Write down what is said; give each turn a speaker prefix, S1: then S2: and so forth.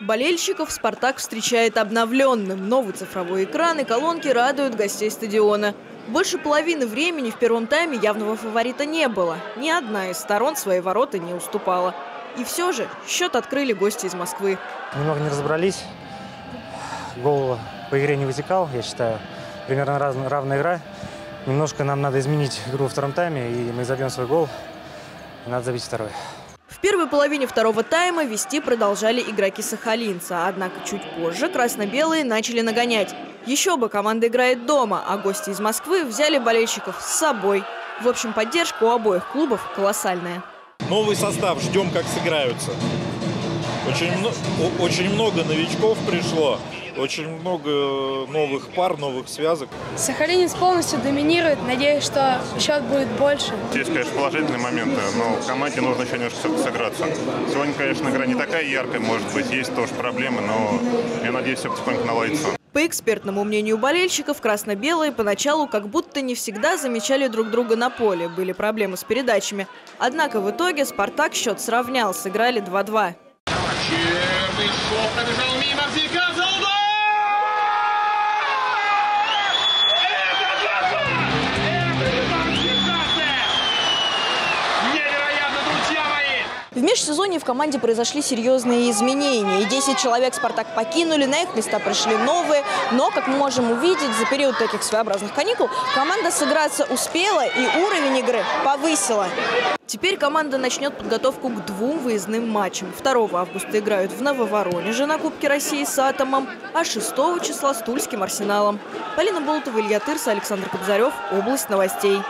S1: Болельщиков «Спартак» встречает обновленным. Новый цифровой экран и колонки радуют гостей стадиона. Больше половины времени в первом тайме явного фаворита не было. Ни одна из сторон свои ворота не уступала. И все же счет открыли гости из Москвы.
S2: Немного не разобрались. Гол по игре не вытекал, я считаю. Примерно раз, равная игра. Немножко нам надо изменить игру во втором тайме, и мы забьем свой гол. И надо забить второй.
S1: В первой половине второго тайма вести продолжали игроки Сахалинца. Однако чуть позже красно-белые начали нагонять. Еще бы, команда играет дома, а гости из Москвы взяли болельщиков с собой. В общем, поддержка у обоих клубов колоссальная.
S3: Новый состав, ждем, как сыграются. Очень, очень много новичков пришло, очень много новых пар, новых связок.
S4: Сахалинец полностью доминирует. Надеюсь, что счет будет больше.
S5: Есть, конечно, положительные моменты, но команде нужно еще немножко сыграться. Сегодня, конечно, игра не такая яркая, может быть, есть тоже проблемы, но я надеюсь, все потихоньку наладится.
S1: По экспертному мнению болельщиков, красно-белые поначалу как будто не всегда замечали друг друга на поле. Были проблемы с передачами. Однако в итоге «Спартак» счет сравнял, сыграли 2-2.
S6: esquerda e sopra, visão Minas e
S1: В межсезонье в команде произошли серьезные изменения. И 10 человек «Спартак» покинули, на их места пришли новые. Но, как мы можем увидеть, за период таких своеобразных каникул команда сыграться успела и уровень игры повысила. Теперь команда начнет подготовку к двум выездным матчам. 2 августа играют в Нововоронеже на Кубке России с «Атомом», а 6 числа с Тульским «Арсеналом». Полина Болотова, Илья Тырса, Александр Кобзарев. Область новостей.